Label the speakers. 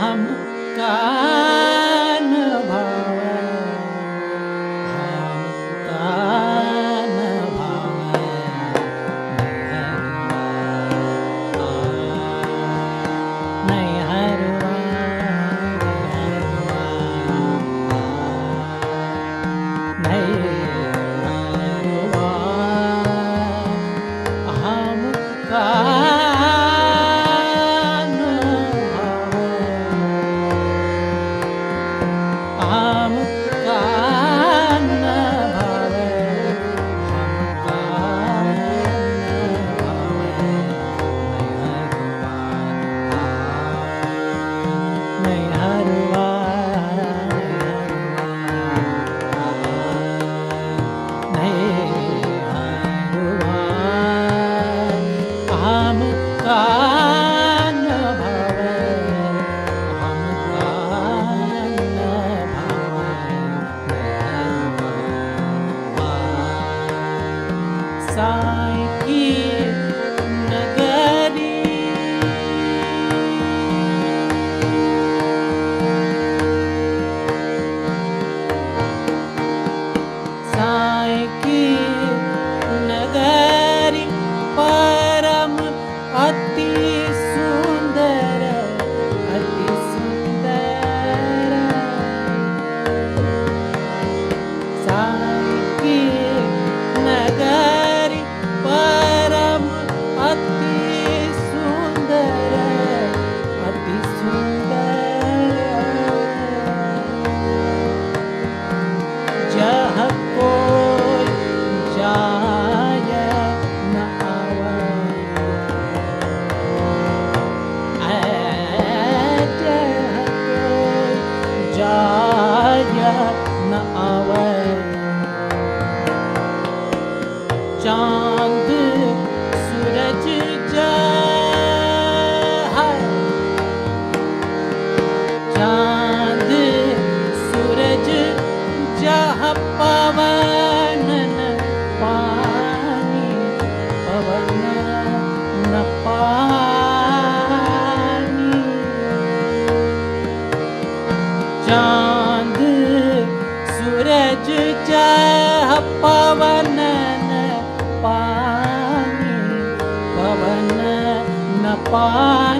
Speaker 1: हम का side. 花。